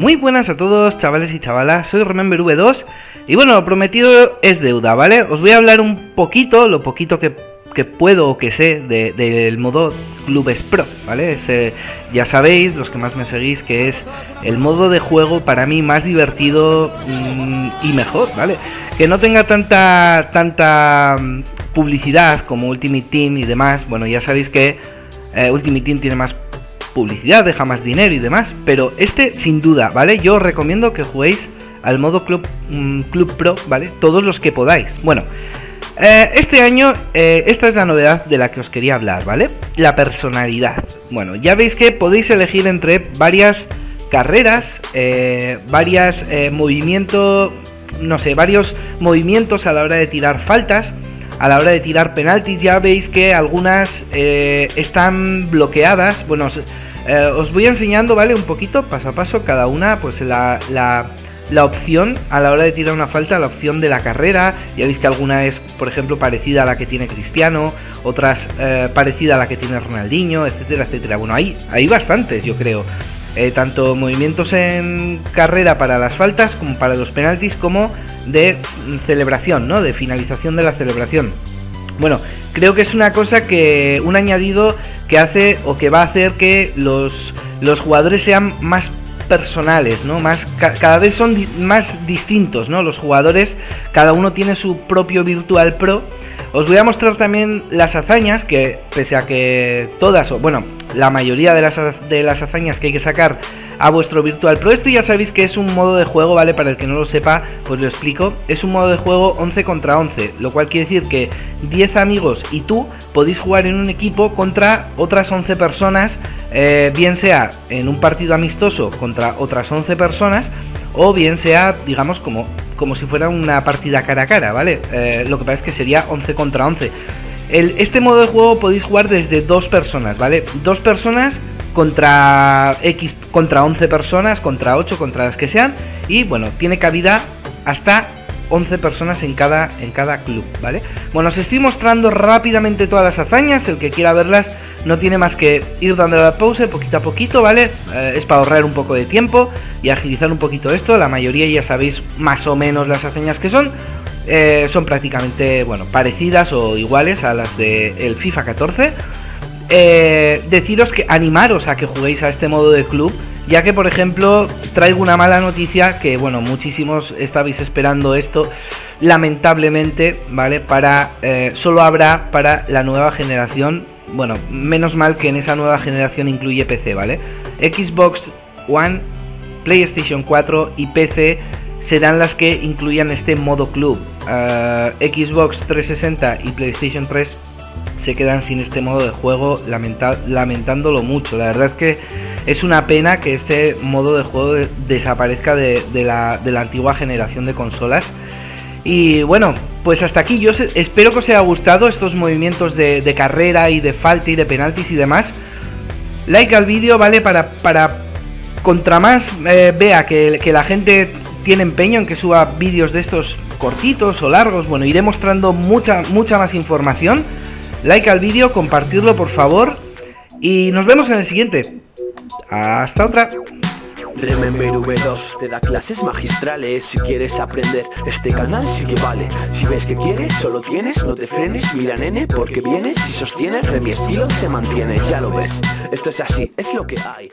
Muy buenas a todos chavales y chavalas, soy Remember V2 y bueno, lo prometido es deuda, ¿vale? Os voy a hablar un poquito, lo poquito que, puedo o que sé del modo Clubes Pro, ¿vale? ya sabéis, los que más me seguís, que es el modo de juego para mí más divertido mm, y mejor, ¿vale? Que no tenga tanta, tanta mm, publicidad como Ultimate Team y demás, bueno, ya sabéis que eh, Ultimate Team tiene más publicidad, deja más dinero y demás. Pero este, sin duda, ¿vale? Yo os recomiendo que juguéis al modo Club, mm, Club Pro, ¿vale? Todos los que podáis. Bueno, eh, este año, eh, esta es la novedad de la que os quería hablar, ¿vale? La personalidad. Bueno, ya veis que podéis elegir entre varias carreras, eh, varias movimientos, no sé, varios movimientos a la hora de tirar faltas a la hora de tirar penaltis ya veis que algunas eh, están bloqueadas. Bueno, eh, os, voy enseñando, ¿vale? Un poquito, paso a paso, cada una, pues la, la, opción a la hora de tirar una falta, la opción de la carrera. Ya veis que alguna es, por ejemplo, parecida a la que tiene Cristiano, otras eh, parecida a la que tiene Ronaldinho, etcétera, etcétera. Bueno, hay, hay bastantes, yo creo. tanto movimientos en carrera para las faltas como para los penaltis como de celebración, ¿no? De finalización de la celebración. Bueno, creo que es una cosa que. un añadido que hace o que va a hacer que los, los jugadores sean más personales, ¿no? Más, cada vez son más distintos, ¿no? Los jugadores, cada uno tiene su propio Virtual Pro. Os voy a mostrar también las hazañas, que pese a que todas, o bueno, la mayoría de las, de las hazañas que hay que sacar a vuestro Virtual Pro. Esto ya sabéis que es un modo de juego, ¿vale? Para el que no lo sepa, pues lo explico. Es un modo de juego 11 contra 11, lo cual quiere decir que 10 amigos y tú podéis jugar en un equipo contra otras 11 personas, eh, bien sea en un partido amistoso contra otras 11 personas, o bien sea, digamos, como, como si fuera una partida cara a cara, ¿vale? Eh, lo que pasa es que sería 11 contra 11. El, este modo de juego podéis jugar desde dos personas, ¿vale? Dos personas contra X, contra 11 personas, contra 8, contra las que sean. Y bueno, tiene cabida hasta 11 personas en cada, en cada club, ¿vale? Bueno, os estoy mostrando rápidamente todas las hazañas, el que quiera verlas no tiene más que ir dando la pause poquito a poquito, ¿vale? Eh, es para ahorrar un poco de tiempo y agilizar un poquito esto, la mayoría ya sabéis más o menos las hazañas que son, eh, son prácticamente, bueno, parecidas o iguales a las de el FIFA 14, eh, deciros que animaros a que juguéis a este modo de club, ya que por ejemplo traigo una mala noticia que bueno, muchísimos estabais esperando esto, lamentablemente, ¿vale? Para eh, solo habrá para la nueva generación, bueno, menos mal que en esa nueva generación incluye PC, ¿vale? Xbox One, PlayStation 4 y PC serán las que incluyan este modo club. Eh, Xbox 360 y PlayStation 3 se quedan sin este modo de juego lamentándolo mucho. La verdad es que es una pena que este modo de juego desaparezca de, la, antigua generación de consolas. Y bueno, pues hasta aquí. Yo espero que os haya gustado estos movimientos de, carrera y de falta y de penaltis y demás. Like al vídeo, ¿vale? Para, para contra más eh, vea que, que la gente tiene empeño en que suba vídeos de estos cortitos o largos, bueno, iré mostrando mucha, mucha más información like al vídeo, compartirlo por favor. Y nos vemos en el siguiente. Hasta otra. Remember V2 te da clases magistrales. Si quieres aprender, este canal sí que vale. Si ves que quieres, solo tienes, no te frenes. Mira nene, porque vienes. Y sostienes De mi estilo se mantiene, ya lo ves. Esto es así, es lo que hay